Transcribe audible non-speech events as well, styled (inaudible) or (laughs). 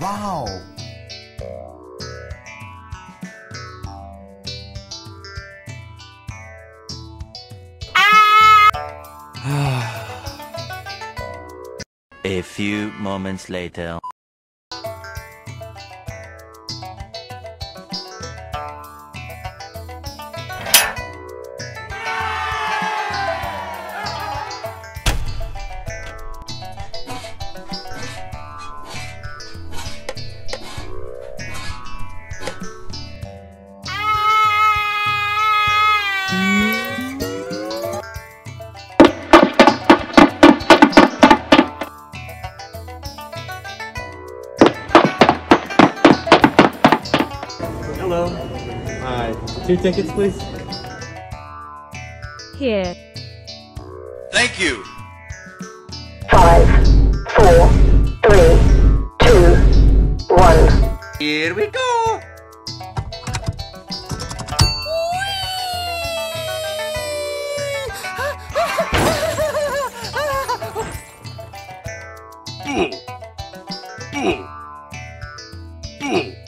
Wow! A few moments later. Hello. Hi. Two tickets, please. Here. Thank you! Five, four, three, two, one. Here we go! (laughs)